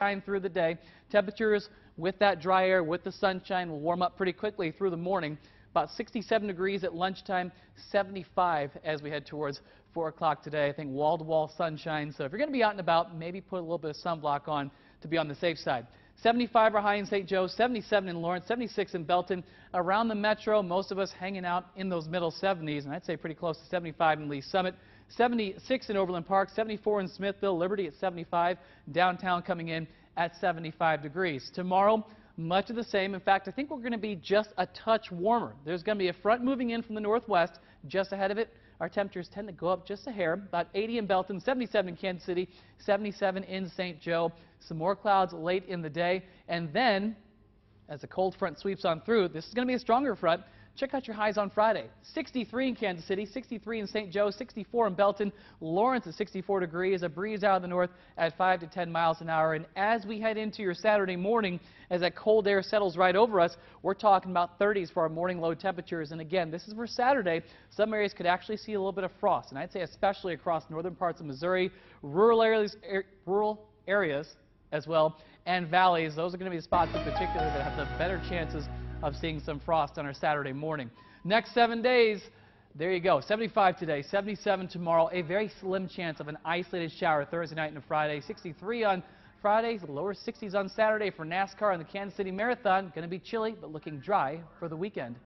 time through the day. Temperatures with that dry air, with the sunshine, will warm up pretty quickly through the morning. About 67 degrees at lunchtime, 75 as we head towards 4 o'clock today. I think wall-to-wall sunshine. So if you're going to be out and about, maybe put a little bit of sunblock on to be on the safe side. 75 are high in St. Joe, 77 in Lawrence, 76 in Belton. Around the metro, most of us hanging out in those middle 70s, and I'd say pretty close to 75 in Lee's Summit. 76 in Overland Park, 74 in Smithville, Liberty at 75, downtown coming in at 75 degrees. Tomorrow, much of the same. In fact, I think we're going to be just a touch warmer. There's going to be a front moving in from the northwest just ahead of it. Our temperatures tend to go up just a hair, about 80 in Belton, 77 in Kansas City, 77 in St. Joe. Some more clouds late in the day, and then as the cold front sweeps on through, this is going to be a stronger front. Check out your highs on Friday. 63 in Kansas City, 63 in St. Joe, 64 in Belton, Lawrence at 64 degrees, a breeze out of the north at 5 to 10 miles an hour. And as we head into your Saturday morning, as that cold air settles right over us, we're talking about 30s for our morning low temperatures. And again, this is for Saturday. Some areas could actually see a little bit of frost, and I'd say especially across northern parts of Missouri, rural areas, er, rural areas as well, and valleys. Those are going to be the spots in particular that have the better chances of seeing some frost on our Saturday morning. Next seven days, there you go. 75 today, 77 tomorrow. A very slim chance of an isolated shower Thursday night and Friday. 63 on Friday, lower 60s on Saturday for NASCAR and the Kansas City Marathon. Going to be chilly, but looking dry for the weekend.